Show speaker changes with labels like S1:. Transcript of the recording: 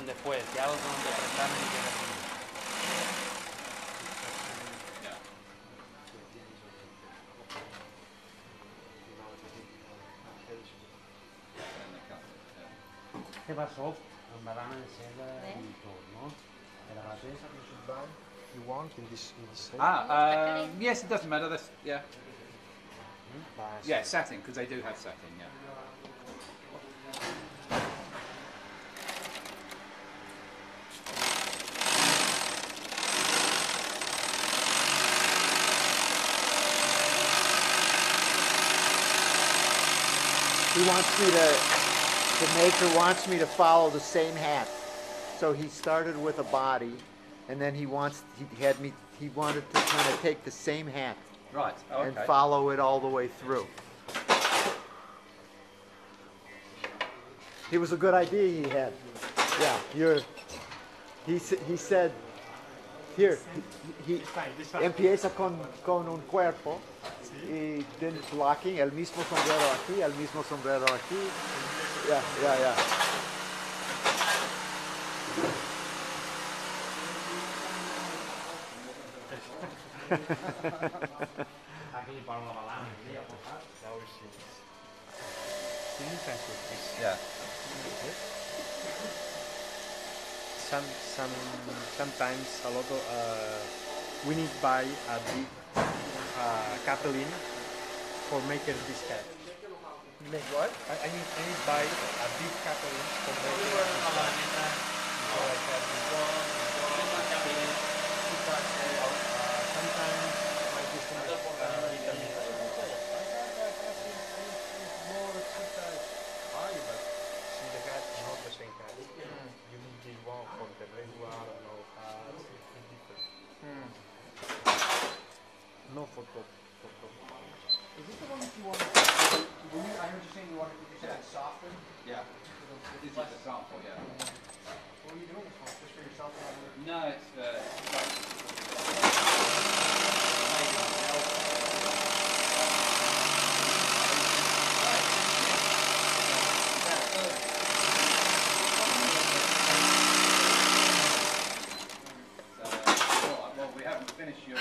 S1: hacen después, ya hago con el ¿Eh? y que Este en Barana de Seda ¿no? Era
S2: la
S1: pesa que
S3: you want in this in this.
S4: Ah, um, yes, it doesn't matter. That's yeah. Yeah, satin because they do have satin. Yeah.
S5: He wants me to, the maker wants me to follow the same hat. So he started with a body, and then he wants, he had me, he wanted to kind of take the same hat
S4: Right. Oh,
S5: and
S4: okay.
S5: follow it all the way through. It was a good idea he had. Yeah, you're, he, he said, here, he, empieza con, con un cuerpo y then blocking, el mismo sombrero aquí, el mismo sombrero aquí. Yeah, yeah, yeah.
S1: Aquí
S3: Some some sometimes a lot of uh, we need buy a big uh, capeline for making this hat.
S5: Make what?
S3: I, I need I need buy a big capeline for making this hat. For top. For top.
S6: Is this the one that you want? When you, I heard you saying you wanted, you said it's softer.
S4: Yeah. This is a sample. Yeah.
S6: What are you doing this for? Just for yourself?
S4: No, it's uh, we haven't finished your